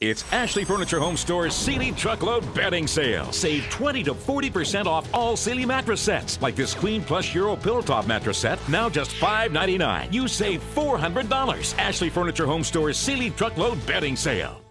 It's Ashley Furniture Home Store's Sealy Truckload Bedding Sale. Save 20 to 40% off all Sealy mattress sets, like this Queen Plus Euro Pillow Top mattress set, now just $5.99. You save $400. Ashley Furniture Home Store's Sealy Truckload Bedding Sale.